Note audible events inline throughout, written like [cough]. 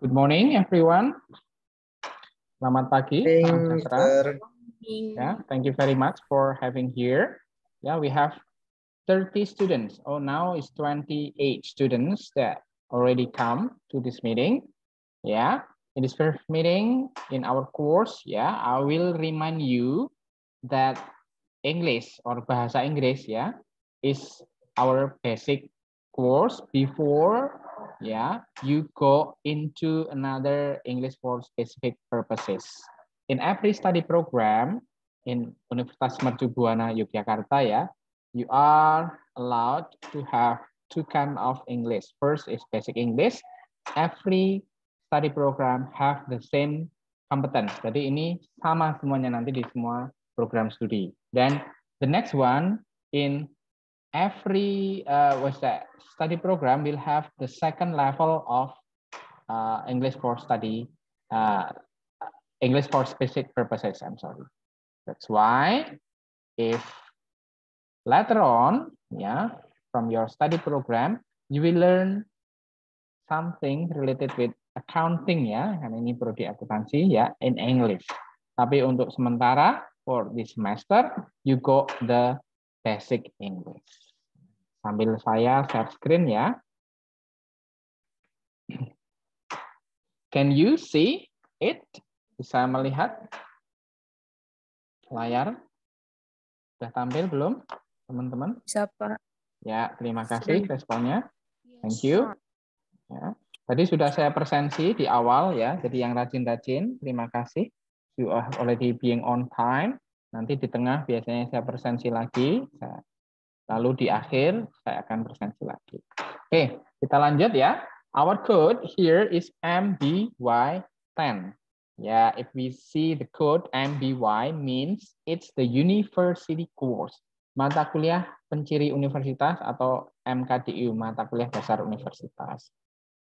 Good morning, everyone. Selamat pagi. Yeah, thank you very much for having here. Yeah, we have 30 students. Oh, now it's 28 students that already come to this meeting. Yeah, in this first meeting in our course, yeah, I will remind you that English or bahasa Inggris, yeah, is our basic course before yeah, you go into another English for specific purposes. In every study program in Universitas Mercu Buana Yogyakarta, yeah, you are allowed to have two kind of English. First is basic English. Every study program have the same competence. Jadi ini sama semuanya nanti di semua program studi. Dan the next one in every uh, what's that study program will have the second level of uh, English for study, uh, English for specific purposes. I'm sorry. That's why if later on, yeah, from your study program, you will learn something related with accounting ya, karena ini prodi akuntansi ya, in English. Tapi untuk sementara for this semester, you go the basic English. Sambil saya share screen ya. Can you see it? Bisa melihat layar? Sudah tampil belum, teman-teman? Bisa, Pak. Ya, terima kasih responnya. Thank you. Ya. Tadi sudah saya presensi di awal ya, jadi yang rajin-rajin, terima kasih. You are already being on time. Nanti di tengah biasanya saya presensi lagi. Lalu di akhir saya akan presensi lagi. Oke, kita lanjut ya. Our code here is MBY10. Ya, if we see the code MBY means it's the university course. Mata kuliah penciri universitas atau MKDU, mata kuliah dasar universitas.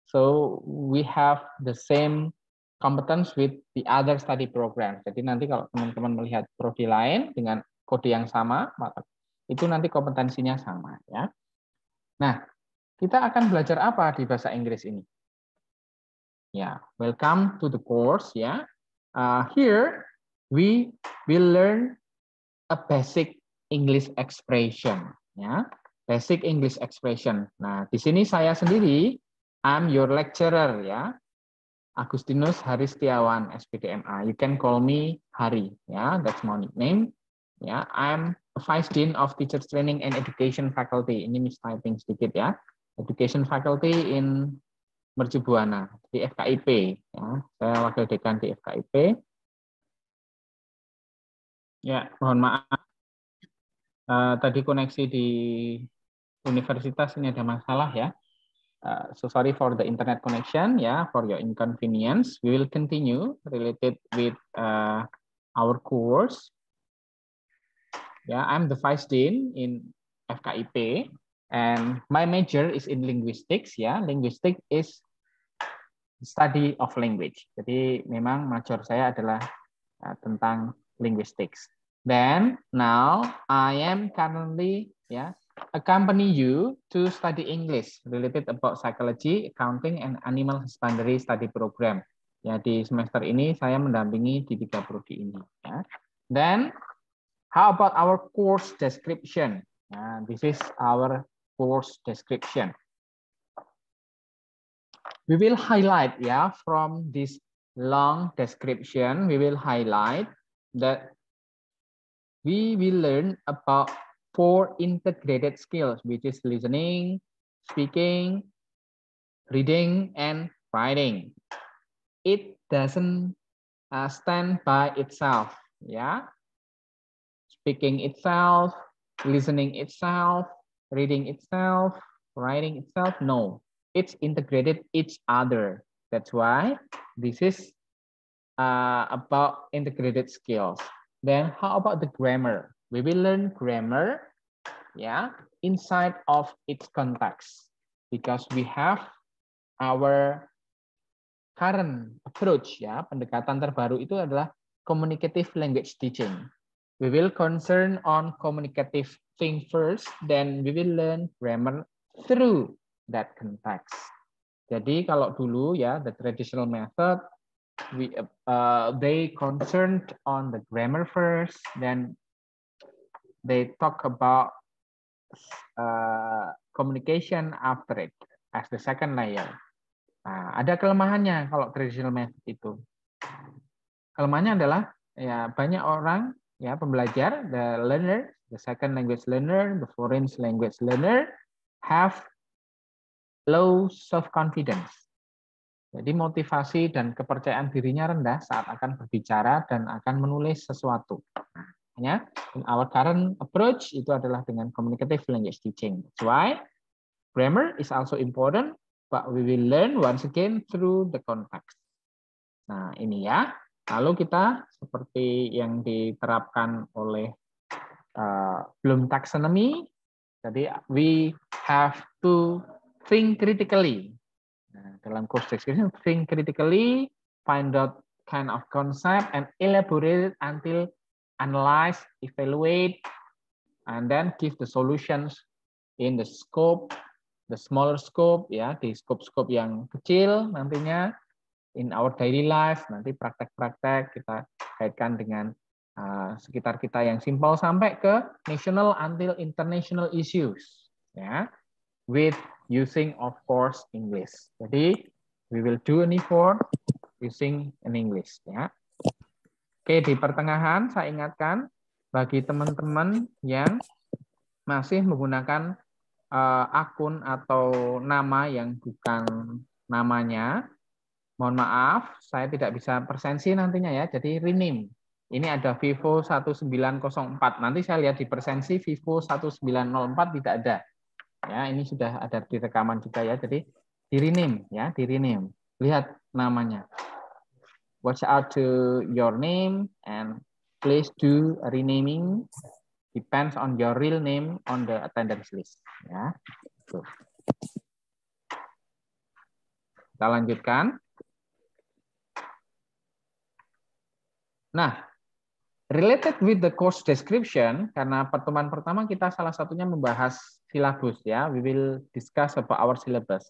So we have the same competence with the other study program. Jadi nanti kalau teman-teman melihat prodi lain dengan kode yang sama, itu nanti kompetensinya sama ya. Nah, kita akan belajar apa di bahasa Inggris ini? Ya, welcome to the course ya. Uh, here we will learn a basic English expression ya. Basic English expression. Nah, di sini saya sendiri I'm your lecturer ya. Agustinus Haristiawan SPDMA. You can call me Hari. Ya, that's my nickname. Ya, I'm a Vice Dean of Teachers Training and Education Faculty. Ini mistyping sedikit ya. Education Faculty in Mercubuana di FKIP. Ya, saya wakil dekan di FKIP. Ya, mohon maaf. Uh, tadi koneksi di universitas ini ada masalah ya. Uh, so sorry for the internet connection, yeah, for your inconvenience. We will continue related with uh, our course. Yeah, I'm the vice dean in FKIP, and my major is in linguistics. Yeah, linguistics is study of language. Jadi memang major saya adalah uh, tentang linguistics. Then now I am currently yeah accompany you to study English related about psychology, accounting, and animal husbandry study program. Ya, di semester ini saya mendampingi di tiga prodi ini. Ya. Then, how about our course description? Nah, this is our course description. We will highlight, yeah, from this long description, we will highlight that we will learn about four integrated skills, which is listening, speaking, reading, and writing. It doesn't uh, stand by itself, yeah? Speaking itself, listening itself, reading itself, writing itself, no. It's integrated each other. That's why this is uh, about integrated skills. Then how about the grammar? we will learn grammar yeah inside of its context. Because we have our current approach ya. Pendekatan terbaru itu adalah communicative language teaching. We will concern on communicative thing first then we will learn grammar through that context. Jadi kalau dulu ya the traditional method we uh, they concerned on the grammar first, then they talk about uh, communication after it as the second layer. Nah, ada kelemahannya kalau traditional method itu. Kelemahannya adalah ya banyak orang ya pembelajar the learner, the second language learner, the foreign language learner have low self confidence. Jadi motivasi dan kepercayaan dirinya rendah saat akan berbicara dan akan menulis sesuatu. Nah, in our current approach itu adalah dengan communicative language teaching. That's why grammar is also important, but we will learn once again through the context. Nah, ini ya. Lalu kita seperti yang diterapkan oleh uh, Bloom taxonomy, jadi we have to think critically Nah, dalam course description, think critically, find out kind of concept, and elaborate until analyze, evaluate, and then give the solutions in the scope, the smaller scope, ya, di scope-scope yang kecil nantinya in our daily life, nanti praktek-praktek kita kaitkan dengan uh, sekitar kita yang simpel sampai ke national until international issues, ya, with using of course English. Jadi we will do any for using in English ya. Oke, di pertengahan saya ingatkan bagi teman-teman yang masih menggunakan uh, akun atau nama yang bukan namanya, mohon maaf, saya tidak bisa persensi nantinya ya, jadi rename. Ini ada Vivo 1904. Nanti saya lihat di persensi Vivo 1904 tidak ada. Ya, ini sudah ada di rekaman juga ya. Jadi di rename ya, di rename. Lihat namanya. Watch out to your name and please do renaming depends on your real name on the attendance list ya. Tuh. Kita lanjutkan. Nah, related with the course description, karena pertemuan pertama kita salah satunya membahas syllabus ya. We will discuss about our syllabus.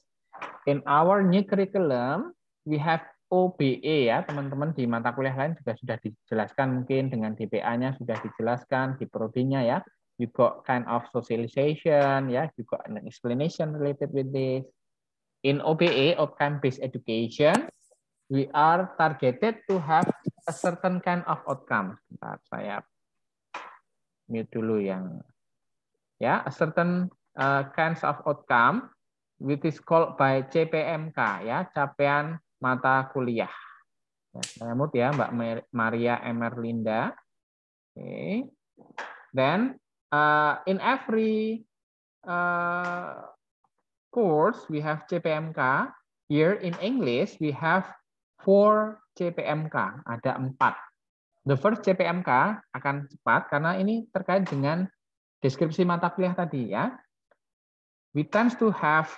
In our new curriculum, we have OBE ya, teman-teman di mata kuliah lain juga sudah dijelaskan mungkin dengan DPA-nya sudah dijelaskan di prodinya ya. You got kind of socialization ya, you got an explanation related with this. In OBE, outcome based education, we are targeted to have a certain kind of outcome. Bentar, saya mute dulu yang ya a certain uh, kinds of outcome which is called by CPMK ya capaian mata kuliah. Ya, saya mut ya Mbak Maria Emerlinda. Oke. Okay. Then uh, in every uh, course we have CPMK. Here in English we have four CPMK. Ada empat. The first CPMK akan cepat karena ini terkait dengan deskripsi mata kuliah tadi ya, we tend to have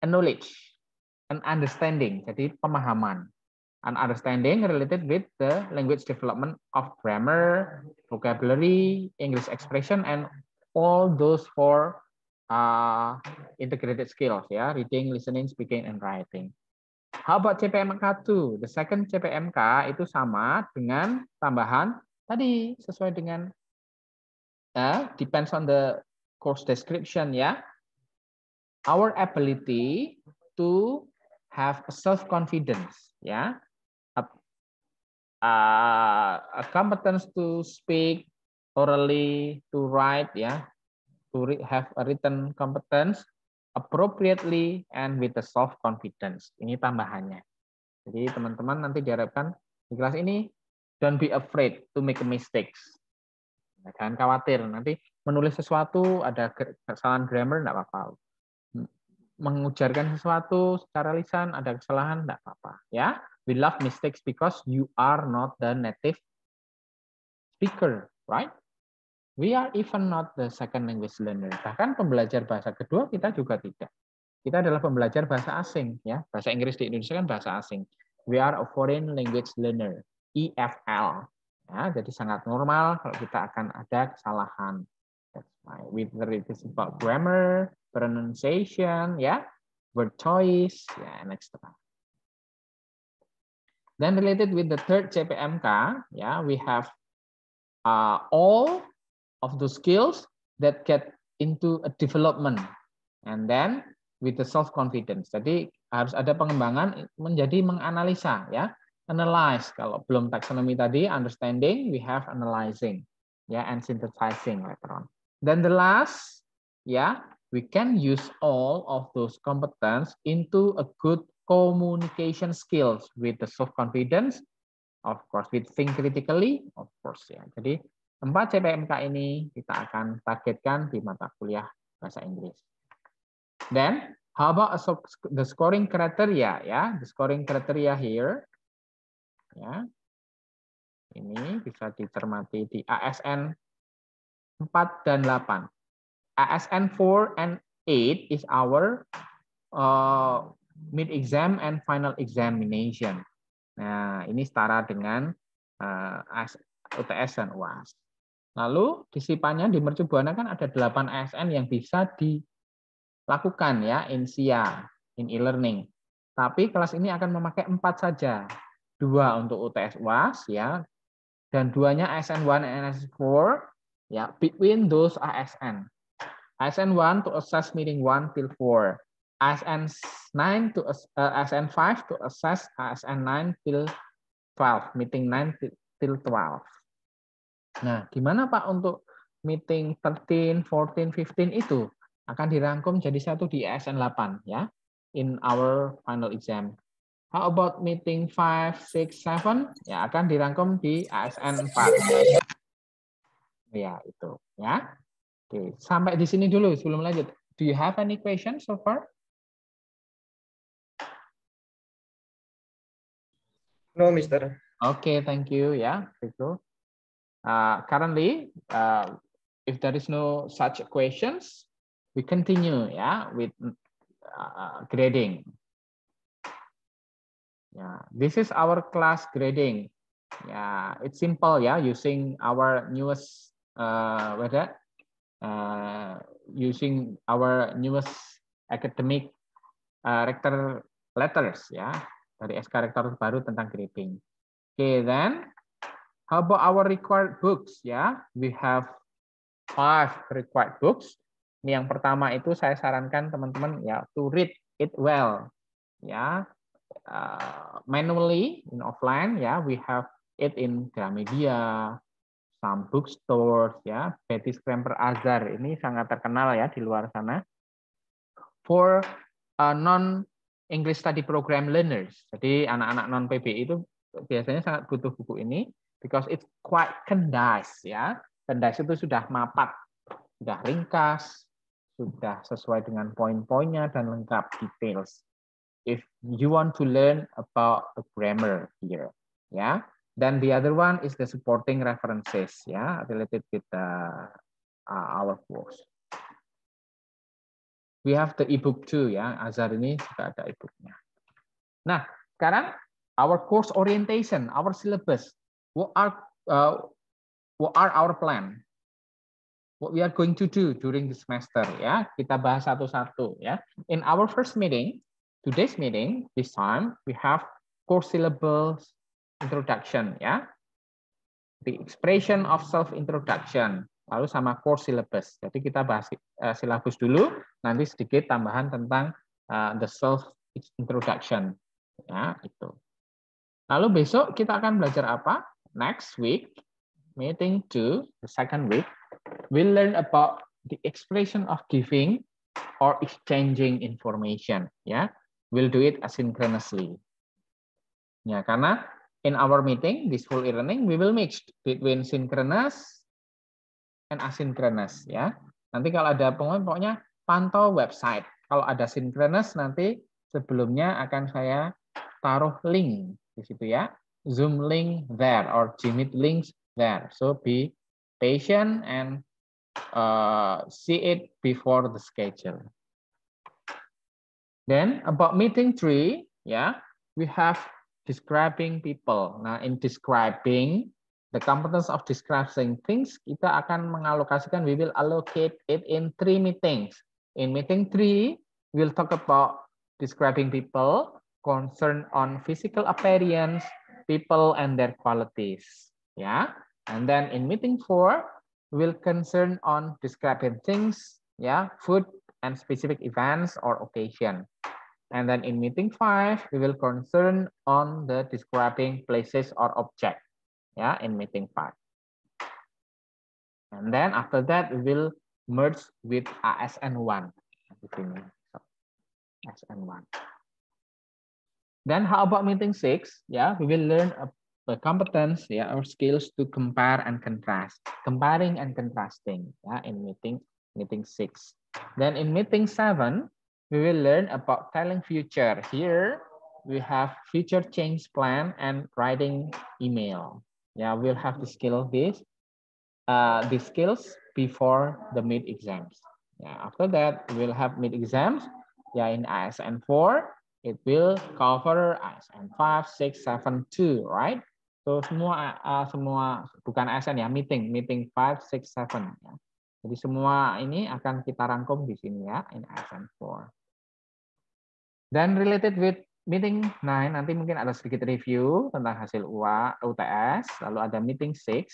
a knowledge, an understanding, jadi pemahaman. An understanding related with the language development of grammar, vocabulary, English expression, and all those four uh, integrated skills, ya, reading, listening, speaking, and writing. How about CPMK 2? The second CPMK itu sama dengan tambahan tadi sesuai dengan uh, depends on the course description ya. Our ability to have self confidence ya. Uh, a competence to speak orally, to write ya, to have a written competence appropriately and with a self confidence. Ini tambahannya. Jadi teman-teman nanti diharapkan di kelas ini don't be afraid to make mistakes. Jangan khawatir, nanti menulis sesuatu ada kesalahan grammar enggak apa-apa. Mengujarkan sesuatu secara lisan ada kesalahan enggak apa-apa, ya. We love mistakes because you are not the native speaker, right? We are even not the second language learner. Bahkan pembelajar bahasa kedua kita juga tidak. Kita adalah pembelajar bahasa asing, ya. Bahasa Inggris di Indonesia kan bahasa asing. We are a foreign language learner, EFL. Ya, jadi sangat normal kalau kita akan ada kesalahan. That's why whether it is about grammar, pronunciation, ya, word choice, ya, and extra. Then related with the third CPMK, yeah, we have uh, all of the skills that get into a development, and then with the self confidence. Jadi harus ada pengembangan menjadi menganalisa, ya, analyze. Kalau belum taxonomy tadi, understanding, we have analyzing, ya, and synthesizing later on. Then the last, yeah, we can use all of those competence into a good communication skills with the self confidence, of course with think critically, of course ya. Jadi empat CPMK ini kita akan targetkan di mata kuliah bahasa Inggris. Then how about the scoring criteria ya? The scoring criteria here ya. Ini bisa dicermati di ASN 4 dan 8. ASN 4 and 8 is our uh, mid exam and final examination. Nah, ini setara dengan uh, UTS dan UAS. Lalu disipannya di Mercubuana kan ada 8 ASN yang bisa dilakukan ya in SIA, in e-learning. Tapi kelas ini akan memakai empat saja. Dua untuk UTS UAS ya, dan duanya ASN 1 and ASN 4 ya between those ASN. ASN 1 to assess meeting 1 till 4. ASN 9 to uh, ASN 5 to assess ASN 9 till 12, meeting 9 till 12. Nah, gimana Pak untuk meeting 13, 14, 15 itu akan dirangkum jadi satu di ASN 8 ya in our final exam. How about meeting 5, 6, 7? Ya, akan dirangkum di ASN 4. Ya, itu ya. Oke, sampai di sini dulu sebelum lanjut. Do you have any questions so far? No, Mister. Okay, thank you. Yeah, Rico. Uh, currently, uh, if there is no such questions, we continue. Yeah, with uh, grading. Yeah, this is our class grading. Yeah, it's simple. Yeah, using our newest uh, what that? Uh, using our newest academic uh, rector letters. Yeah, dari SK Rektor baru tentang. Oke, okay, then how about our required books ya? We have five required books. Ini yang pertama itu saya sarankan teman-teman ya to read it well ya. Uh, manually in offline ya, we have it in Gramedia, some bookstores ya, Betty Scramper Azhar ini sangat terkenal ya di luar sana. For uh, non English Study Program learners. Jadi anak-anak non PBI itu biasanya sangat butuh buku ini because it's quite condensed ya. Condensed itu sudah mapat, sudah ringkas, sudah sesuai dengan poin-poinnya dan lengkap details. If you want to learn about the grammar here, ya. Then the other one is the supporting references, ya, related with uh, our course. We have the ebook too ya. Azhar ini juga ada ebooknya. Nah, sekarang our course orientation, our syllabus. What are uh, what are our plan? What we are going to do during the semester ya. Kita bahas satu-satu ya. In our first meeting, today's meeting, this time we have course syllabus introduction ya. The expression of self introduction lalu sama core syllabus. Jadi kita bahas uh, silabus dulu, nanti sedikit tambahan tentang uh, the self introduction. Ya, itu. Lalu besok kita akan belajar apa? Next week, meeting two, the second week, we'll learn about the expression of giving or exchanging information. Ya, we'll do it asynchronously. Ya, karena in our meeting, this full e-learning, we will mix between synchronous and asynchronous ya. Nanti kalau ada pengumuman pokoknya pantau website. Kalau ada synchronous nanti sebelumnya akan saya taruh link di situ ya. Zoom link there or Gmeet links there. So be patient and uh, see it before the schedule. Then about meeting three, yeah, we have describing people. Nah, in describing, the competence of describing things, kita akan mengalokasikan, we will allocate it in three meetings. In meeting three, we'll talk about describing people, concern on physical appearance, people and their qualities. Yeah. And then in meeting four, we'll concern on describing things, yeah, food and specific events or occasion. And then in meeting five, we will concern on the describing places or object, yeah, in meeting five. And then after that, we will merge with ASN1 ASN1. Then how about meeting six? Yeah, we will learn a, competence, yeah, or skills to compare and contrast, comparing and contrasting, yeah, in meeting meeting six. Then in meeting seven, we will learn about telling future. Here we have future change plan and writing email. Yeah, we'll have to skill this, uh, the skills before the mid exams. Yeah, after that we'll have mid exams. Yeah, in ASN 4 it will cover ASN 5, 6, 7, 2, right? So semua uh, semua bukan ASN ya, meeting, meeting 5, 6, 7 ya. Jadi semua ini akan kita rangkum di sini ya, in ASN 4. Dan related with meeting 9, nanti mungkin ada sedikit review tentang hasil UA, UTS, lalu ada meeting 6,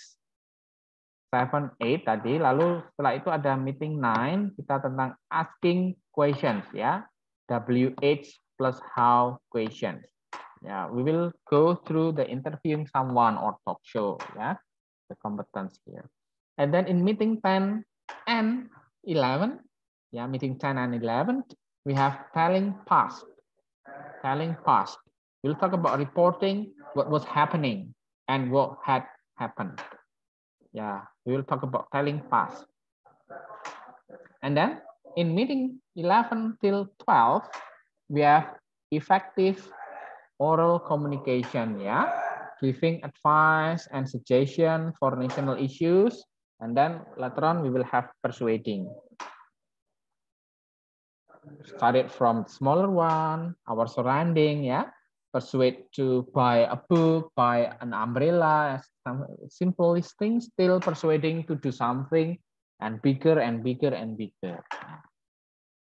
7, 8 tadi, lalu setelah itu ada meeting 9, kita tentang asking questions ya, WH plus how questions. Yeah, we will go through the interviewing someone or talk show, yeah, the competence here. And then in meeting 10, and 11, yeah, meeting 10 and 11, we have telling past, telling past. We'll talk about reporting what was happening and what had happened. Yeah, we will talk about telling past. And then in meeting 11 till 12, we have effective oral communication, yeah, giving advice and suggestion for national issues, and then later on, we will have persuading. Started from smaller one, our surrounding, yeah. Persuade to buy a book, buy an umbrella, some simplest things, still persuading to do something and bigger and bigger and bigger.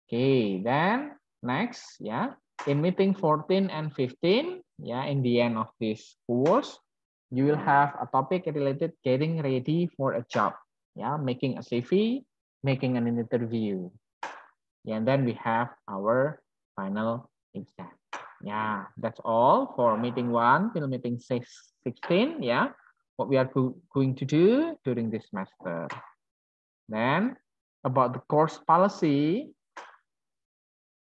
Okay, then next, yeah, in meeting 14 and 15, yeah, in the end of this course, you will have a topic related getting ready for a job. Yeah, making a CV, making an interview. Yeah, and then we have our final exam. Yeah, that's all for meeting one till meeting six, 16. Yeah, what we are go going to do during this semester. Then about the course policy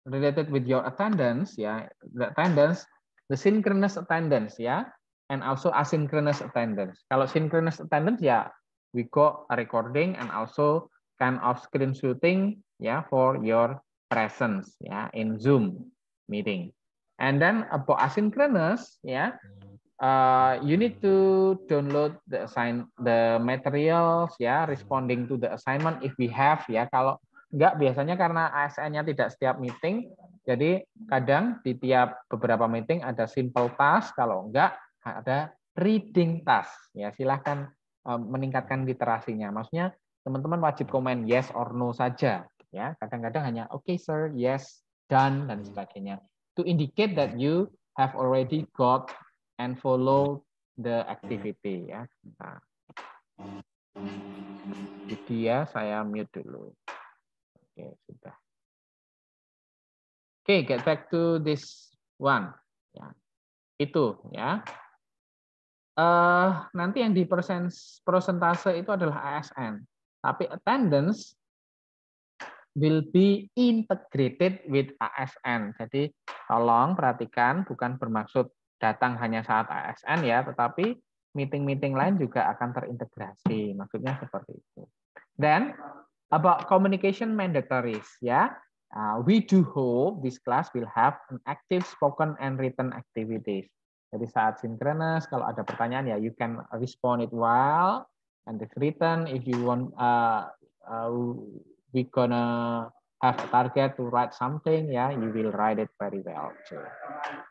related with your attendance, yeah, the attendance, the synchronous attendance, yeah, and also asynchronous attendance. Kalau synchronous attendance ya we got a recording and also kind of screenshotting yeah for your presence yeah in Zoom meeting. And then about asynchronous yeah uh, you need to download the assign the materials ya responding to the assignment if we have ya kalau enggak biasanya karena ASN-nya tidak setiap meeting jadi kadang di tiap beberapa meeting ada simple task kalau enggak ada reading task. Ya, silahkan meningkatkan literasinya. Maksudnya teman-teman wajib komen yes or no saja. Ya, kadang-kadang hanya oke okay, sir, yes, done dan sebagainya. To indicate that you have already got and follow the activity ya. Nah. Jadi ya saya mute dulu. Oke, sudah. Oke, okay, get back to this one. Ya. Itu ya uh, nanti yang di persen persentase itu adalah ASN. Tapi attendance will be integrated with ASN. Jadi tolong perhatikan bukan bermaksud datang hanya saat ASN ya, tetapi meeting-meeting lain juga akan terintegrasi. Maksudnya seperti itu. Dan about communication mandatories ya. Uh, we do hope this class will have an active spoken and written activities. Jadi saat synchronous, kalau ada pertanyaan ya you can respond it well, and if written, if you want, uh, uh, we gonna have a target to write something, yeah, you will write it very well too.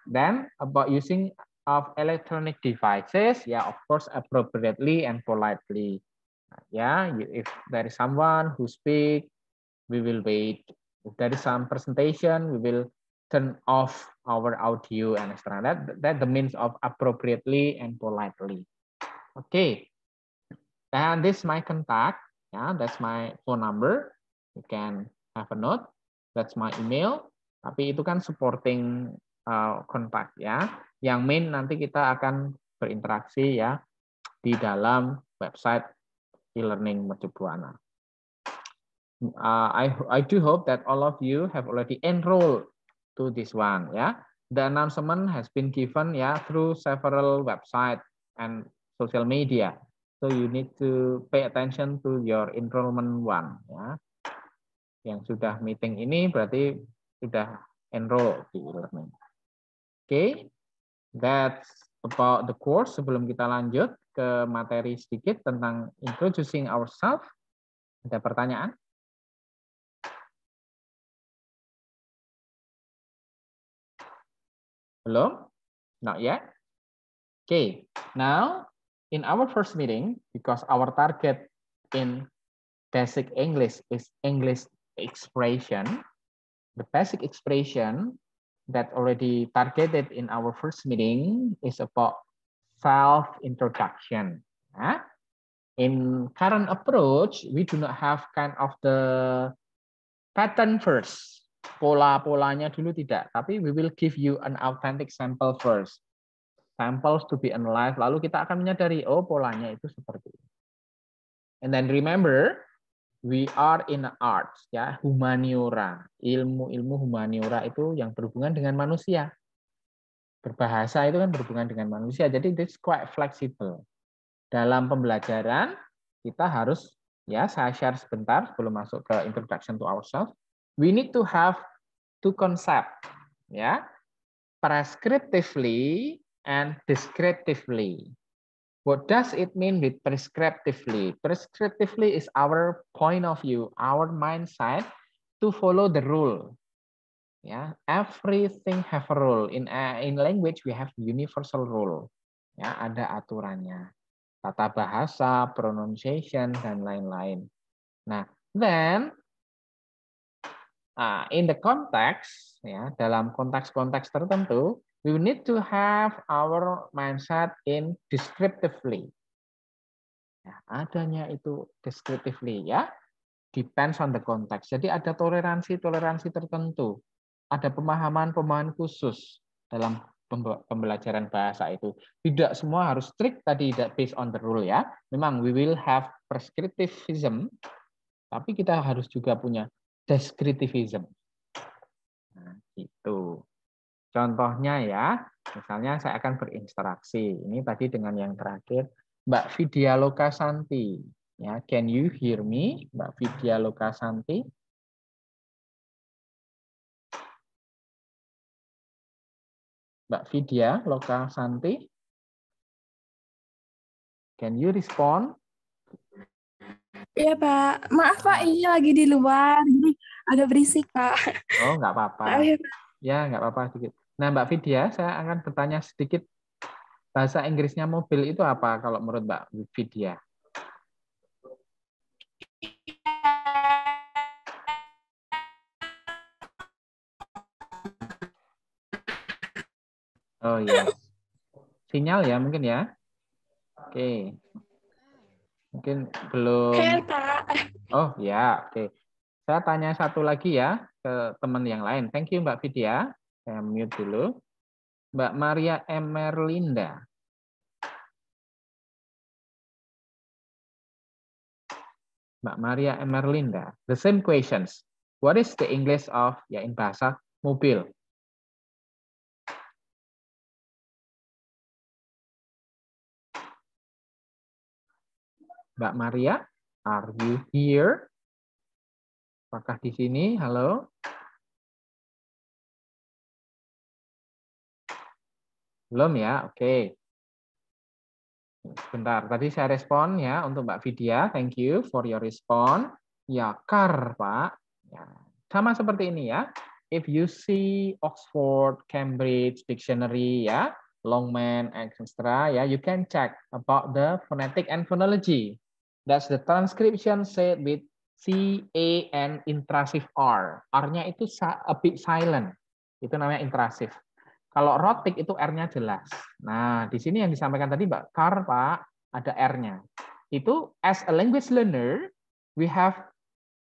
Then about using of electronic devices, yeah, of course, appropriately and politely. Yeah, if there is someone who speak, we will wait. If there is some presentation, we will turn off our audio and extra. That that the means of appropriately and politely. Okay. And this my contact. Yeah, that's my phone number. You can have a note. That's my email. Tapi itu kan supporting uh, kontak ya. Yang main nanti kita akan berinteraksi ya di dalam website e-learning Mercu Buana. Uh, I I do hope that all of you have already enrolled to this one. Yeah, the announcement has been given yeah through several website and social media. So you need to pay attention to your enrollment one. Ya. Yang sudah meeting ini berarti sudah enroll di e-learning. Oke, okay. that's about the course. Sebelum kita lanjut ke materi sedikit tentang introducing ourselves. Ada pertanyaan? Belum? Not yet? Okay, now in our first meeting, because our target in basic English is English expression, the basic expression that already targeted in our first meeting is about self-introduction. Yeah? In current approach, we do not have kind of the pattern first pola-polanya dulu tidak, tapi we will give you an authentic sample first. Samples to be analyzed, lalu kita akan menyadari, oh polanya itu seperti ini. And then remember, we are in arts, ya humaniora. Ilmu-ilmu humaniora itu yang berhubungan dengan manusia. Berbahasa itu kan berhubungan dengan manusia, jadi this quite flexible. Dalam pembelajaran, kita harus, ya saya share sebentar sebelum masuk ke introduction to ourselves we need to have two concept, ya, prescriptively and descriptively. What does it mean with prescriptively? Prescriptively is our point of view, our mindset to follow the rule. Yeah, everything have a rule. In uh, in language we have universal rule. Ya, ada aturannya. Tata bahasa, pronunciation dan lain-lain. Nah, then Nah, in the context, ya, dalam konteks-konteks tertentu, we need to have our mindset in descriptively. Ya, adanya itu descriptively ya, depends on the context. Jadi ada toleransi-toleransi tertentu, ada pemahaman-pemahaman khusus dalam pembelajaran bahasa itu. Tidak semua harus strict tadi, based on the rule ya. Memang we will have prescriptivism, tapi kita harus juga punya deskriptivism. Nah, itu. Contohnya ya, misalnya saya akan berinteraksi. Ini tadi dengan yang terakhir, Mbak Vidya Lokasanti. Ya, can you hear me, Mbak Vidya Lokasanti? Mbak Vidya Lokasanti? Can you respond? Iya Pak, maaf Pak, ini lagi di luar, jadi agak berisik Pak. Oh nggak apa-apa. Ya, ya nggak apa-apa sedikit. Nah Mbak Vidya, saya akan bertanya sedikit bahasa Inggrisnya mobil itu apa kalau menurut Mbak Vidya? Oh iya. Sinyal ya mungkin ya. Oke. Mungkin belum. Oh ya, oke. Saya tanya satu lagi ya ke teman yang lain. Thank you Mbak Vidya. Saya mute dulu. Mbak Maria Emerlinda. Mbak Maria Emerlinda. The same questions. What is the English of ya in bahasa mobil? Mbak Maria, are you here? Apakah di sini? Halo? Belum ya? Oke. Sebentar, tadi saya respon ya untuk Mbak Vidya. Thank you for your response. Ya, kar, Pak. Ya. Sama seperti ini ya. If you see Oxford, Cambridge Dictionary ya, Longman, etc. ya, you can check about the phonetic and phonology. That's the transcription said with C, A, and intrusive R. R-nya itu a bit silent. Itu namanya intrasif. Kalau rotik itu R-nya jelas. Nah, di sini yang disampaikan tadi Mbak Kar, Pak, ada R-nya. Itu as a language learner, we have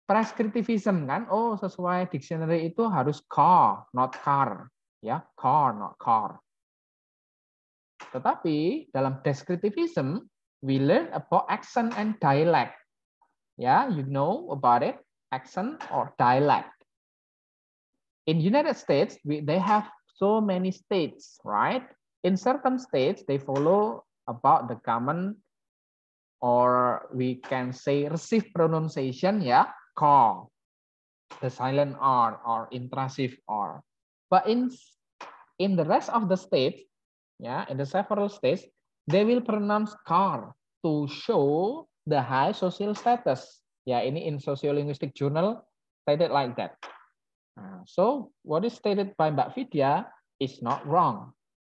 prescriptivism kan. Oh, sesuai dictionary itu harus car, not car. Ya, car, not car. Tetapi dalam descriptivism, we learn about accent and dialect. Yeah, you know about it, accent or dialect. In United States, we, they have so many states, right? In certain states, they follow about the common or we can say received pronunciation, yeah, call, the silent R or intrusive R. But in, in the rest of the states, yeah, in the several states, they will pronounce car to show the high social status. Ya, ini in Sociolinguistic Journal stated like that. Uh, so what is stated by Mbak Vidya is not wrong.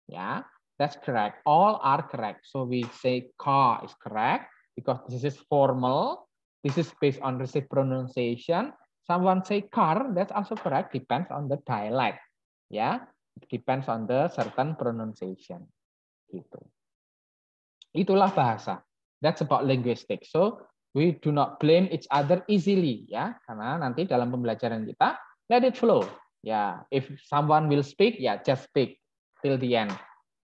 Yeah, that's correct. All are correct. So we say car is correct because this is formal. This is based on received pronunciation. Someone say car, that's also correct. Depends on the dialect. Yeah, it depends on the certain pronunciation. Gitu. Itulah bahasa. That's about linguistics. So we do not blame each other easily ya karena nanti dalam pembelajaran kita let it flow. Ya if someone will speak ya just speak till the end.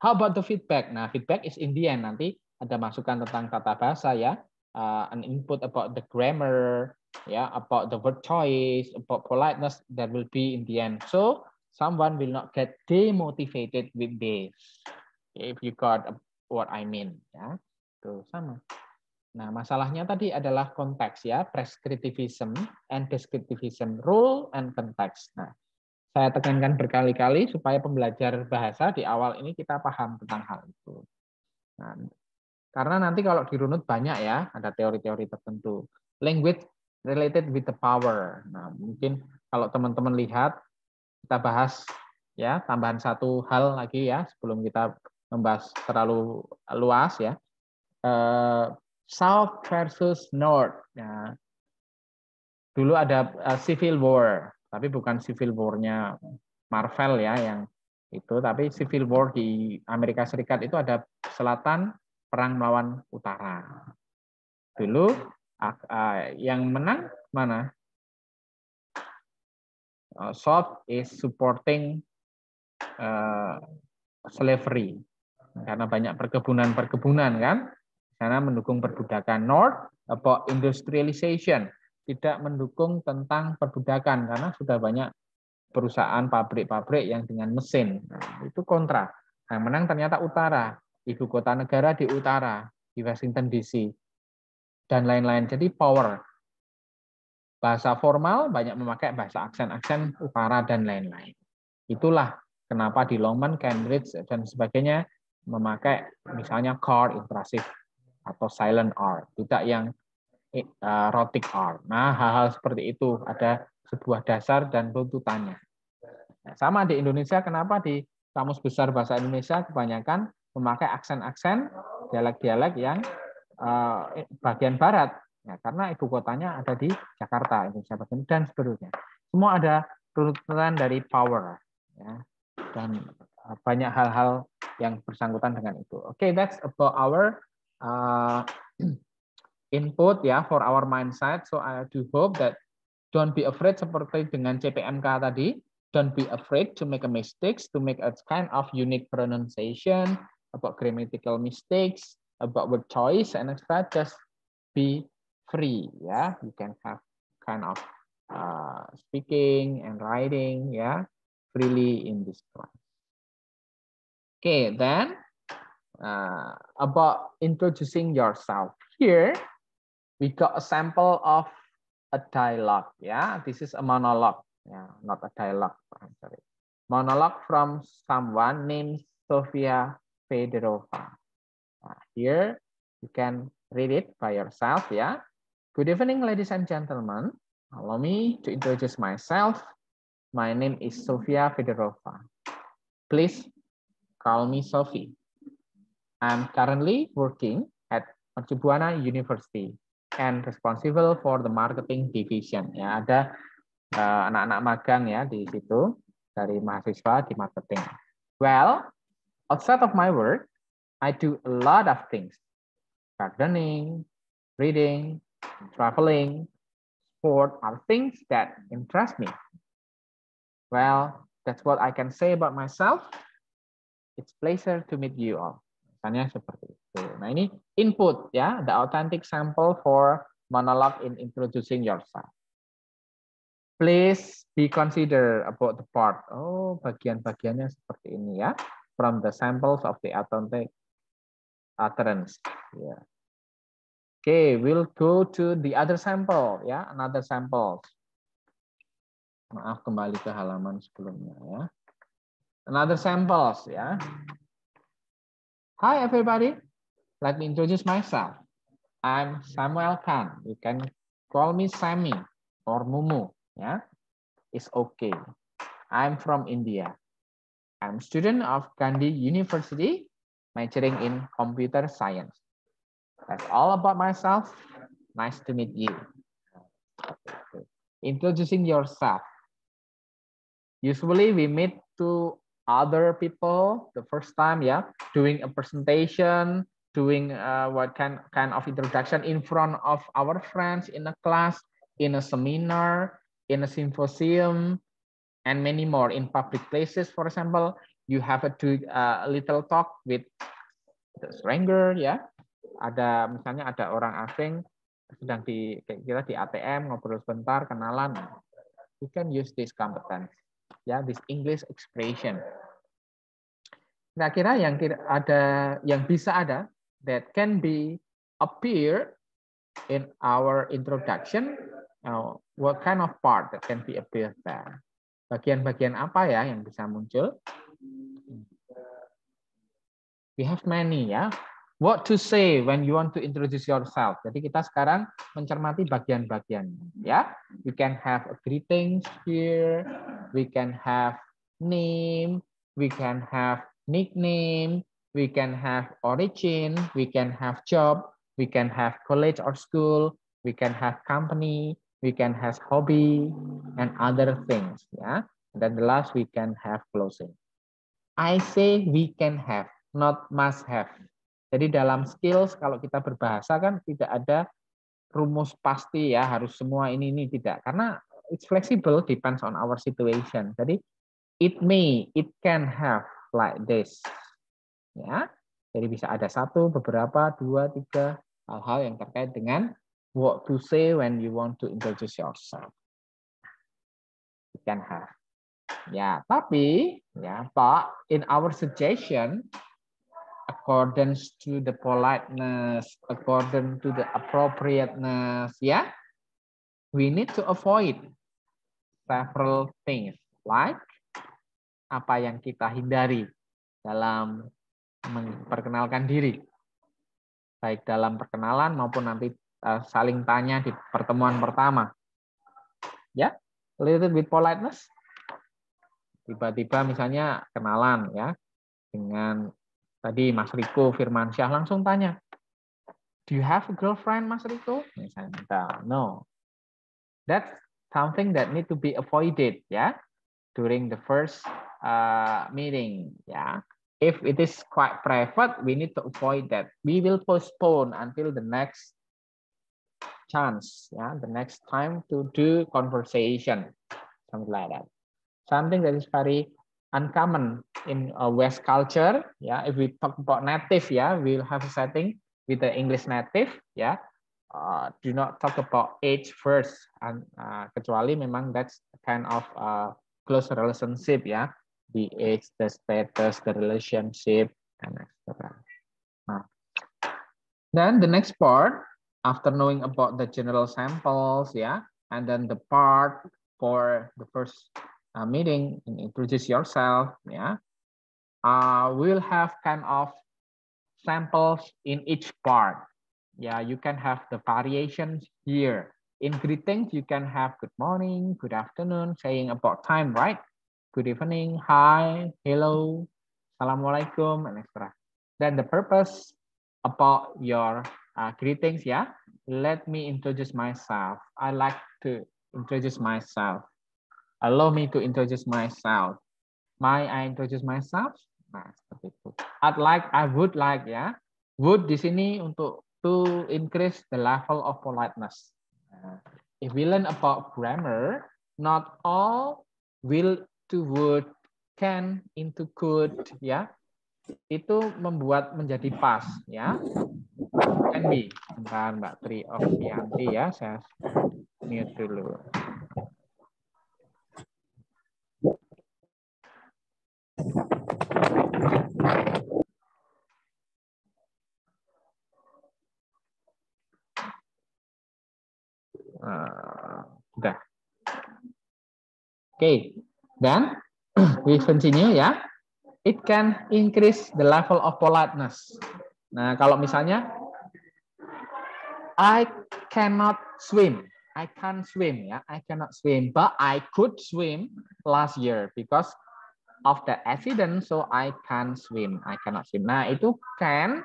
How about the feedback? Nah feedback is in the end. Nanti ada masukan tentang tata bahasa ya. Uh, an input about the grammar ya about the word choice about politeness that will be in the end. So someone will not get demotivated with this if you got what I mean ya. Tuh sama Nah, masalahnya tadi adalah konteks ya, prescriptivism and descriptivism, rule and context. Nah, saya tekankan berkali-kali supaya pembelajar bahasa di awal ini kita paham tentang hal itu. Nah, karena nanti kalau dirunut banyak ya, ada teori-teori tertentu. Language related with the power. Nah, mungkin kalau teman-teman lihat kita bahas ya tambahan satu hal lagi ya sebelum kita membahas terlalu luas ya. Eh, South versus North. Ya. Dulu ada uh, Civil War, tapi bukan Civil War-nya Marvel ya yang itu, tapi Civil War di Amerika Serikat itu ada selatan perang melawan utara. Dulu uh, yang menang mana? Uh, South is supporting slavery karena banyak perkebunan-perkebunan kan karena mendukung perbudakan. North about industrialization, tidak mendukung tentang perbudakan karena sudah banyak perusahaan pabrik-pabrik yang dengan mesin. Nah, itu kontra. Yang menang ternyata utara, ibu kota negara di utara, di Washington DC, dan lain-lain. Jadi power. Bahasa formal banyak memakai bahasa aksen-aksen utara dan lain-lain. Itulah kenapa di Longman, Cambridge, dan sebagainya memakai misalnya car impressive atau silent R, tidak yang uh, rhotic R. Nah, hal-hal seperti itu ada sebuah dasar dan tuntutannya. Nah, sama di Indonesia, kenapa di Kamus Besar Bahasa Indonesia kebanyakan memakai aksen-aksen dialek-dialek yang uh, bagian barat, ya, karena ibu kotanya ada di Jakarta, Indonesia bagian dan seterusnya. Semua ada tuntutan dari power, ya, dan banyak hal-hal yang bersangkutan dengan itu. Oke, okay, that's about our uh, [clears throat] input ya for our mindset. So I do hope that don't be afraid seperti dengan CPMK tadi. Don't be afraid to make a mistakes, to make a kind of unique pronunciation, about grammatical mistakes, about word choice, and etc. Just be free. Yeah, you can have kind of uh, speaking and writing. Yeah, freely in this class. Okay, then uh, about introducing yourself. Here, we got a sample of a dialogue. Yeah, this is a monologue. Yeah, not a dialogue. I'm sorry. Monologue from someone named Sofia Fedorova. Uh, here, you can read it by yourself. Yeah. Good evening, ladies and gentlemen. Allow me to introduce myself. My name is Sofia Fedorova. Please call me Sophie. I'm currently working at Mercubuana University and responsible for the marketing division. Ya, ada eh, anak-anak uh, magang ya di situ dari mahasiswa di marketing. Well, outside of my work, I do a lot of things. Gardening, reading, traveling, sport are things that interest me. Well, that's what I can say about myself. It's pleasure to meet you all. Misalnya seperti itu. Nah ini input ya, the authentic sample for monologue in introducing yourself. Please be consider about the part. Oh, bagian-bagiannya seperti ini ya. From the samples of the authentic utterance. Yeah. Okay, we'll go to the other sample ya, another sample. Maaf kembali ke halaman sebelumnya ya. Another samples ya. Hi everybody. Let me introduce myself. I'm Samuel Khan. You can call me Sammy or Mumu. Yeah, it's okay. I'm from India. I'm student of Gandhi University, majoring in computer science. That's all about myself. Nice to meet you. Introducing yourself. Usually we meet to other people the first time, yeah, doing a presentation, doing uh, what kind kind of introduction in front of our friends in a class, in a seminar, in a symposium, and many more in public places. For example, you have a, uh, a little talk with the stranger, ya. Ada misalnya ada orang asing sedang di kita di ATM ngobrol sebentar kenalan. You can use this competence, ya, this English expression. Nah, kira yang kira ada yang bisa ada that can be appear in our introduction Now, what kind of part that can be appear there? Bagian-bagian apa ya yang bisa muncul? We have many ya. What to say when you want to introduce yourself. Jadi kita sekarang mencermati bagian-bagian ya. We can have a greetings here. We can have name. We can have nickname. We can have origin. We can have job. We can have college or school. We can have company we can have hobby and other things ya dan the last we can have closing I say we can have not must have jadi dalam skills kalau kita berbahasa kan tidak ada rumus pasti ya harus semua ini ini tidak karena it's flexible depends on our situation jadi it may it can have like this ya jadi bisa ada satu beberapa dua tiga hal-hal yang terkait dengan what to say when you want to introduce yourself. You can have. Ya, tapi ya, Pak, in our suggestion, according to the politeness, according to the appropriateness, ya, we need to avoid several things like apa yang kita hindari dalam memperkenalkan diri. Baik dalam perkenalan maupun nanti uh, saling tanya di pertemuan pertama. Ya, a little bit politeness. Tiba-tiba misalnya kenalan ya dengan tadi Mas Riko Firmansyah langsung tanya, Do you have a girlfriend, Mas Riko? Misalnya, no. That's something that need to be avoided ya during the first uh, meeting ya. If it is quite private, we need to avoid that. We will postpone until the next chance, yeah, the next time to do conversation, something like that. Something that is very uncommon in a West culture, yeah. If we talk about native, yeah, we'll have a setting with the English native, yeah. Uh, do not talk about age first, and uh, kecuali memang that's kind of uh, close relationship, yeah. The age, the status, the relationship, and etc. Nah. Then the next part after knowing about the general samples, yeah, and then the part for the first uh, meeting, introduce yourself, yeah, uh, we'll have kind of samples in each part. Yeah, you can have the variations here. In greetings, you can have good morning, good afternoon, saying about time, right? Good evening, hi, hello, assalamualaikum, and etc. Then the purpose about your uh, greetings, yeah. Let me introduce myself. I like to introduce myself. Allow me to introduce myself. My, I introduce myself. Nah, seperti itu. I'd like, I would like ya. Would di sini untuk to increase the level of politeness. Nah, if we learn about grammar, not all will to would can into could ya. Itu membuat menjadi pas ya. Can be. Bentar Mbak Tri of Yanti ya, saya mute dulu. Udah. Oke, okay. dan [clears throat] we continue ya. It can increase the level of politeness. Nah, kalau misalnya I cannot swim. I can't swim ya. I cannot swim, but I could swim last year because of the accident so I can swim. I cannot swim. Nah, itu can,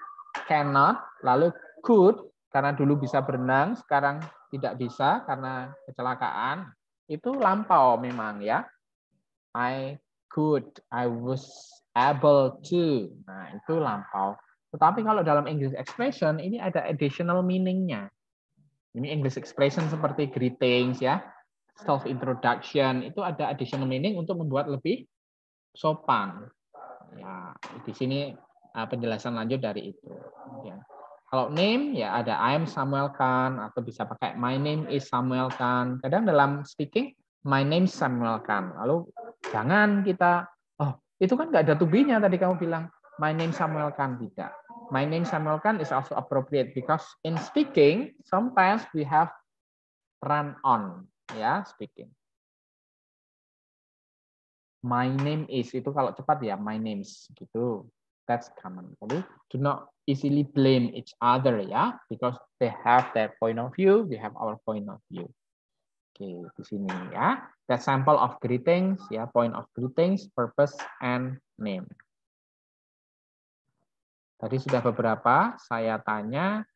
cannot, lalu could karena dulu bisa berenang, sekarang tidak bisa karena kecelakaan. Itu lampau memang ya. I could, I was able to. Nah, itu lampau. Tetapi kalau dalam English expression ini ada additional meaning-nya. Ini English expression seperti greetings ya, self introduction itu ada additional meaning untuk membuat lebih sopan. Ya, di sini uh, penjelasan lanjut dari itu. Ya. Kalau name ya ada I'm Samuel Khan atau bisa pakai my name is Samuel Khan. Kadang dalam speaking my name Samuel Khan. Lalu jangan kita oh itu kan nggak ada to be-nya tadi kamu bilang my name Samuel Khan tidak my name Samuel Khan is also appropriate because in speaking, sometimes we have run on, ya, speaking. My name is, itu kalau cepat ya, my names, gitu. That's common. Jadi, do not easily blame each other, ya, because they have their point of view, we have our point of view. Oke, di sini ya. That sample of greetings, ya, point of greetings, purpose, and name. Tadi sudah beberapa saya tanya,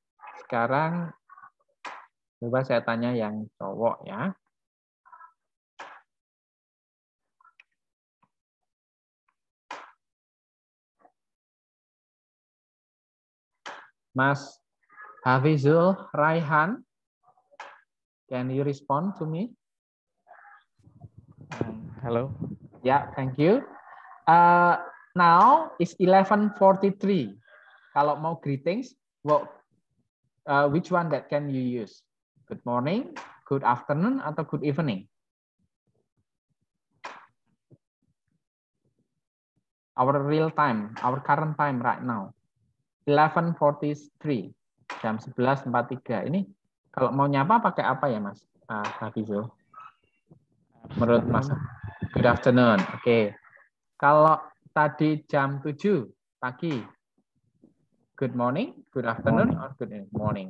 sekarang coba saya tanya yang cowok ya. Mas Hafizul Raihan, can you respond to me? Um, hello. Yeah, thank you. Uh, now is 11:43. Kalau mau greetings, what, uh, which one that can you use? Good morning, good afternoon, atau good evening? Our real time, our current time right now. 11.43, jam 11.43. Ini kalau mau nyapa pakai apa ya Mas uh, Hafizul? Menurut Mas, good afternoon. Oke. Okay. Kalau tadi jam 7 pagi, good morning, good afternoon, morning. or good morning.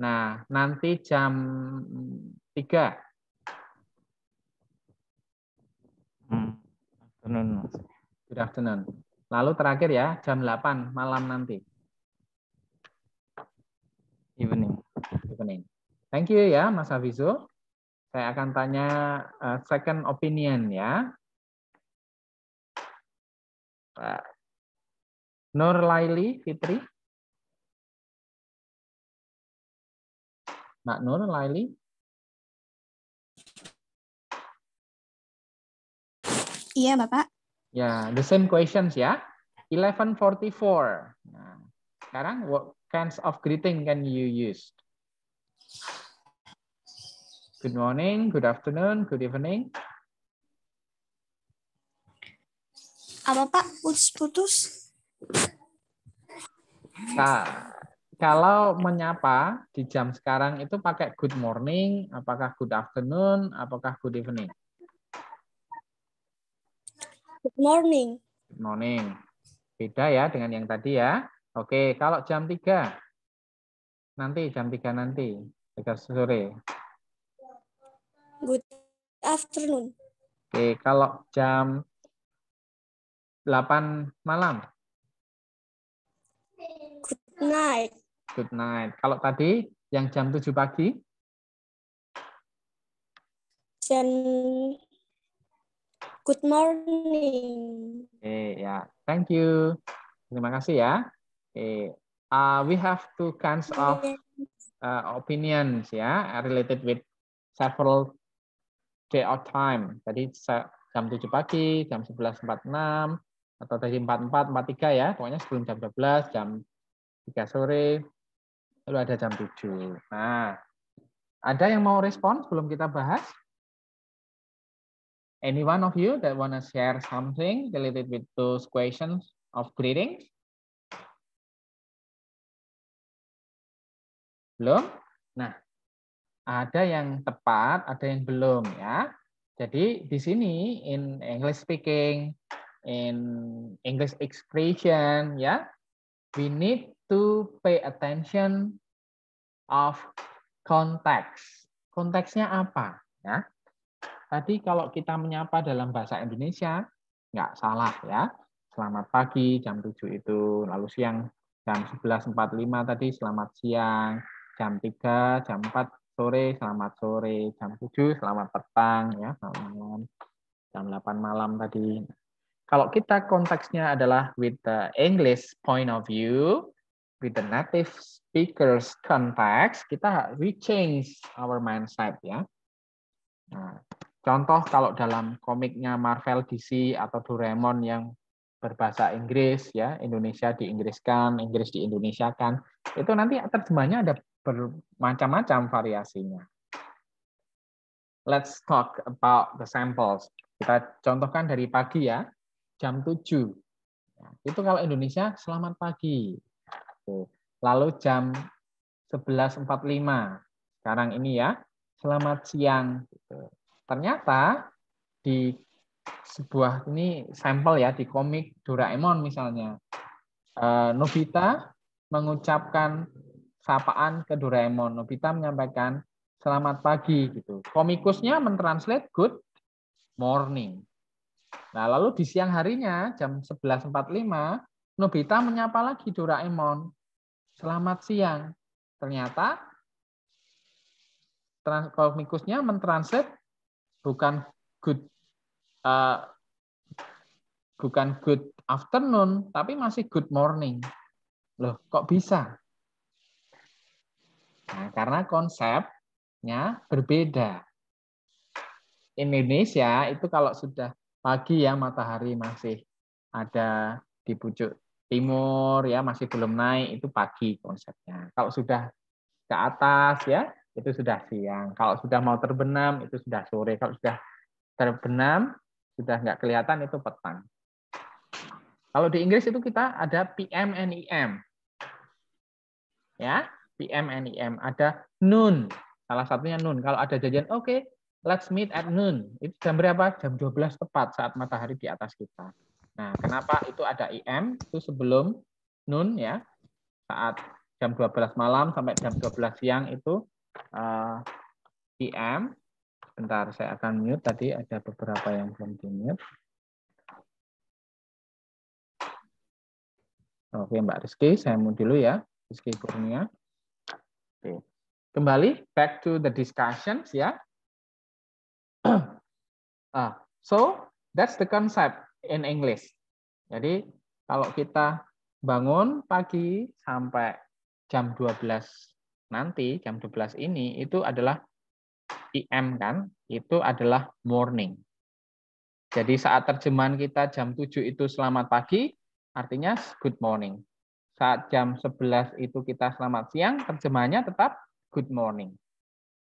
Nah, nanti jam 3. Hmm, afternoon. Good afternoon. Lalu terakhir ya, jam 8 malam nanti. Evening. Evening. Thank you ya, Mas Hafizu. Saya akan tanya uh, second opinion ya. Nur Laili Fitri. Mbak Nur, Laili? Iya, Bapak. Ya, the same questions ya. 1144. Nah, sekarang kinds of greeting can you use? Good morning, good afternoon, good evening. Apa Pak? Putus-putus? Nah, kalau menyapa di jam sekarang itu pakai good morning, apakah good afternoon, apakah good evening? Good morning. Good morning. Beda ya dengan yang tadi ya. Oke, kalau jam 3. Nanti jam 3 nanti. 3 sore. Good afternoon. Oke, kalau jam 8 malam. Good night. Good night. Kalau tadi yang jam 7 pagi? Jam Good morning. Oke, ya. Thank you. Terima kasih ya. Uh, we have two kinds of uh, opinions ya related with several day of time. Tadi jam 7 pagi, jam 11.46, atau tadi 44, 43 ya. Pokoknya sebelum jam 12, jam 3 sore, lalu ada jam 7. Nah, ada yang mau respon sebelum kita bahas? Any one of you that want to share something related with those questions of greetings? Belum? Nah, ada yang tepat, ada yang belum ya. Jadi di sini in English speaking, in English expression ya, we need to pay attention of context. Konteksnya apa ya? Tadi kalau kita menyapa dalam bahasa Indonesia, nggak salah ya. Selamat pagi jam 7 itu, lalu siang jam 11.45 tadi selamat siang, jam 3, jam 4 sore selamat sore, jam 7 selamat petang ya, malam. Jam 8 malam tadi. Kalau kita konteksnya adalah with the English point of view, with the native speakers context, kita we change our mindset ya. Nah, Contoh kalau dalam komiknya Marvel DC atau Doraemon yang berbahasa Inggris ya, Indonesia diinggriskan, Inggris di Indonesia kan, itu nanti terjemahnya ada bermacam-macam variasinya. Let's talk about the samples. Kita contohkan dari pagi ya, jam 7. Itu kalau Indonesia selamat pagi. Lalu jam 11.45. Sekarang ini ya, selamat siang. Ternyata di sebuah ini sampel ya di komik Doraemon misalnya eh, Nobita mengucapkan sapaan ke Doraemon. Nobita menyampaikan selamat pagi gitu. Komikusnya mentranslate good morning. Nah, lalu di siang harinya jam 11.45 Nobita menyapa lagi Doraemon. Selamat siang. Ternyata komikusnya mentranslate bukan good uh, bukan good afternoon, tapi masih good morning. Loh, kok bisa? Nah, karena konsepnya berbeda. Indonesia itu kalau sudah pagi ya matahari masih ada di pucuk timur ya masih belum naik itu pagi konsepnya. Kalau sudah ke atas ya itu sudah siang. Kalau sudah mau terbenam, itu sudah sore. Kalau sudah terbenam, sudah nggak kelihatan, itu petang. Kalau di Inggris itu kita ada PM and EM. Ya, PM and EM. Ada noon. Salah satunya noon. Kalau ada janjian, oke, okay, let's meet at noon. Itu jam berapa? Jam 12 tepat saat matahari di atas kita. Nah, kenapa itu ada EM? Itu sebelum noon ya. Saat jam 12 malam sampai jam 12 siang itu uh, eh. Bentar, saya akan mute. Tadi ada beberapa yang belum di mute. Oke, Mbak Rizky, saya mute dulu ya. Rizky Kurnia. Oke. Kembali, back to the discussions ya. [clears throat] ah, so, that's the concept in English. Jadi, kalau kita bangun pagi sampai jam 12 nanti jam 12 ini itu adalah IM kan, itu adalah morning. Jadi saat terjemahan kita jam 7 itu selamat pagi, artinya good morning. Saat jam 11 itu kita selamat siang, terjemahannya tetap good morning.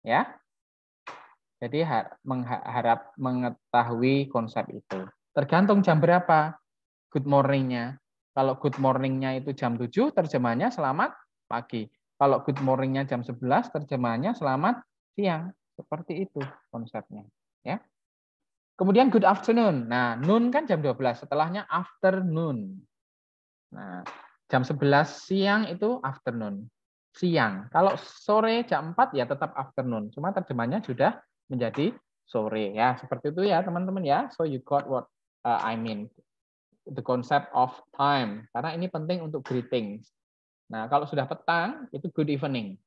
Ya. Jadi mengharap mengetahui konsep itu. Tergantung jam berapa good morningnya. Kalau good morningnya itu jam 7, terjemahannya selamat pagi. Kalau good morningnya jam 11, terjemahannya selamat siang. Seperti itu konsepnya. ya. Kemudian good afternoon. Nah, noon kan jam 12, setelahnya afternoon. Nah, jam 11 siang itu afternoon. Siang. Kalau sore jam 4 ya tetap afternoon. Cuma terjemahnya sudah menjadi sore ya. Seperti itu ya, teman-teman ya. So you got what uh, I mean. The concept of time. Karena ini penting untuk greetings. Nah, kalau sudah petang, itu good evening.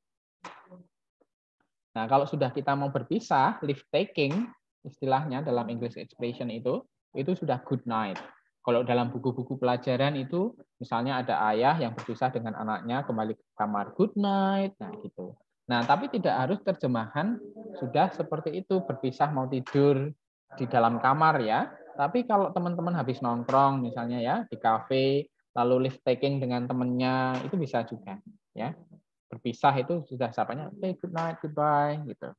Nah, kalau sudah kita mau berpisah, lift taking, istilahnya dalam English expression itu itu sudah good night. Kalau dalam buku-buku pelajaran itu misalnya ada ayah yang berpisah dengan anaknya kembali ke kamar good night, nah gitu. Nah, tapi tidak harus terjemahan sudah seperti itu berpisah mau tidur di dalam kamar ya. Tapi kalau teman-teman habis nongkrong misalnya ya di kafe lalu lift taking dengan temennya itu bisa juga ya. Berpisah itu sudah sapanya hey good night, goodbye gitu.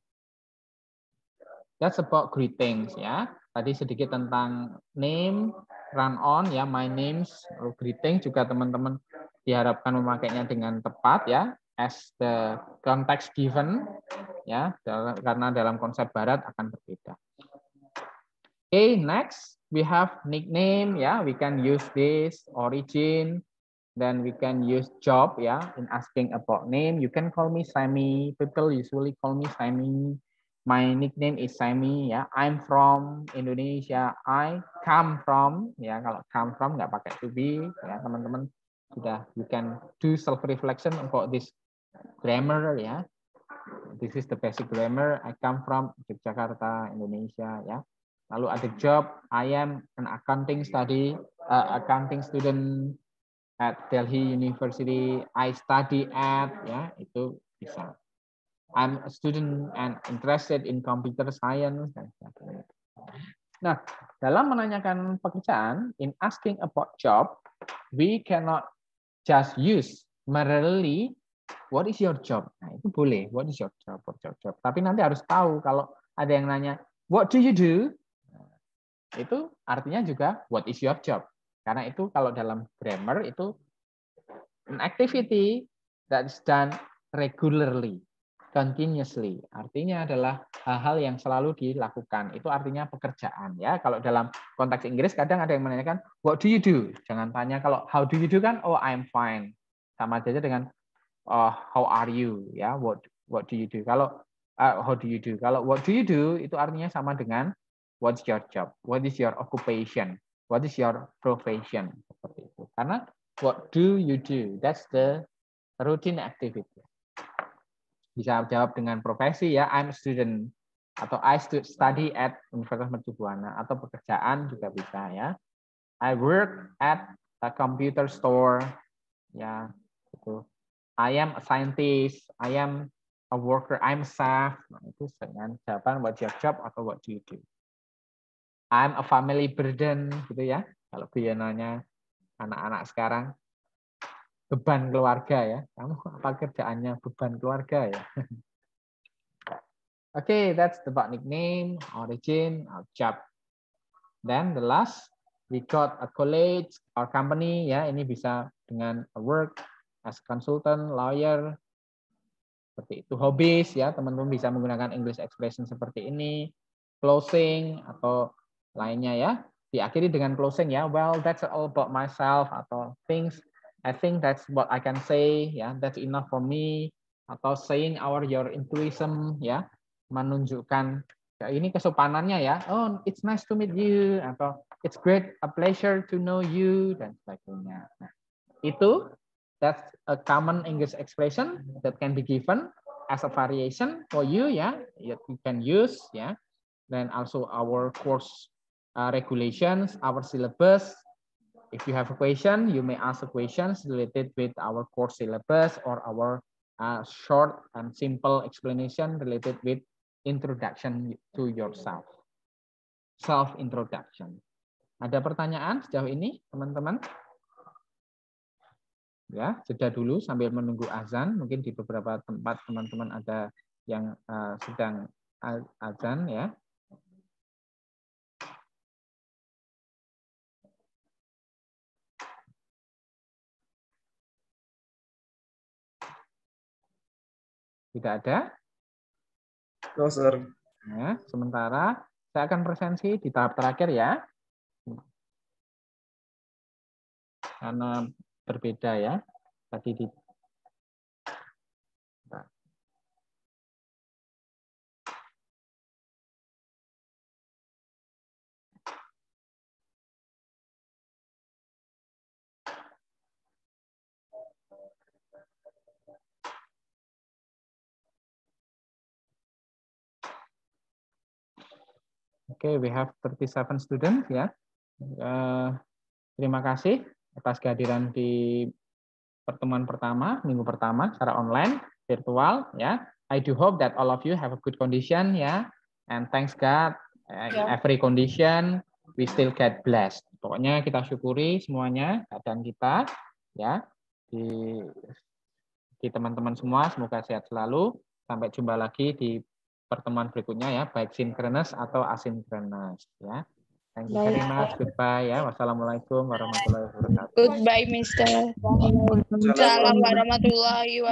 That's about greetings ya. Tadi sedikit tentang name, run on ya, my names, greeting juga teman-teman diharapkan memakainya dengan tepat ya as the context given ya karena dalam konsep barat akan berbeda. Oke, okay, next we have nickname ya, we can use this origin then we can use job ya in asking about name. You can call me Sammy. People usually call me Sammy. My nickname is Sammy ya. I'm from Indonesia. I come from ya kalau come from nggak pakai to be ya teman-teman sudah you can do self reflection about this grammar ya. This is the basic grammar. I come from Yogyakarta, Indonesia ya. Lalu ada job. I am an accounting study, uh, accounting student at Delhi University. I study at ya itu bisa. I'm a student and interested in computer science. Nah, dalam menanyakan pekerjaan, in asking about job, we cannot just use merely what is your job? Nah, itu boleh. What is your job? What job, job. Tapi nanti harus tahu kalau ada yang nanya, what do you do? Itu artinya juga what is your job? Karena itu kalau dalam grammar itu an activity that is done regularly, continuously. Artinya adalah hal-hal yang selalu dilakukan. Itu artinya pekerjaan ya. Kalau dalam konteks Inggris kadang ada yang menanyakan what do you do? Jangan tanya kalau how do you do? kan oh I'm fine. Sama saja dengan uh, how are you? Ya what what do you do? Kalau uh, how do you do? Kalau what do you do? Itu artinya sama dengan what's your job? What is your occupation? What is your profession? Seperti itu. Karena what do you do? That's the routine activity bisa jawab dengan profesi ya. I'm student. Atau I study at Universitas Mercu Buana atau pekerjaan juga bisa ya. I work at a computer store. Ya itu I am a scientist, I am a worker, I'm staff. Nah, itu dengan jawaban what your job atau what do you do. I'm a family burden gitu ya. Kalau nanya anak-anak sekarang beban keluarga ya. Kamu apa kerjaannya beban keluarga ya. [laughs] okay, that's the nickname, origin, job. Then the last, we got a college, our company ya. Ini bisa dengan work, as consultant, lawyer, seperti itu. Hobbies ya, teman-teman bisa menggunakan English expression seperti ini. Closing atau lainnya ya. Diakhiri dengan closing ya. Well, that's all about myself atau things. I think that's what I can say ya. That's enough for me. Atau saying our your intuition ya. Menunjukkan ya, ini kesopanannya ya. Oh, it's nice to meet you atau it's great a pleasure to know you dan sebagainya. Nah, itu That's a common English expression that can be given as a variation for you, yeah, you can use, yeah. Then also our course uh, regulations, our syllabus. If you have a question, you may ask questions related with our course syllabus or our uh, short and simple explanation related with introduction to yourself. Self-introduction. Ada pertanyaan sejauh ini, teman-teman? ya jeda dulu sambil menunggu azan mungkin di beberapa tempat teman-teman ada yang uh, sedang azan ya tidak ada. No sir. Ya sementara saya akan presensi di tahap terakhir ya. Karena berbeda ya. Tadi di okay, we have 37 students ya. Uh, terima kasih atas kehadiran di pertemuan pertama, minggu pertama secara online, virtual ya. I do hope that all of you have a good condition ya. And thanks God, in yeah. every condition we still get blessed. Pokoknya kita syukuri semuanya keadaan kita ya di di teman-teman semua semoga sehat selalu. Sampai jumpa lagi di pertemuan berikutnya ya, baik sinkronus atau asinkronus ya. Thank you very much. Goodbye ya. Wassalamualaikum warahmatullahi wabarakatuh. Goodbye, Mister. Assalamualaikum warahmatullahi wabarakatuh.